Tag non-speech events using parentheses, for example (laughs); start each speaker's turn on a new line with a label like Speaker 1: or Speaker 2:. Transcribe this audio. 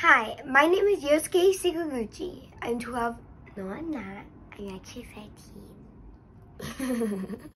Speaker 1: Hi, my name is Yosuke Sakaguchi. I'm 12. No, I'm not. I'm actually 13. (laughs)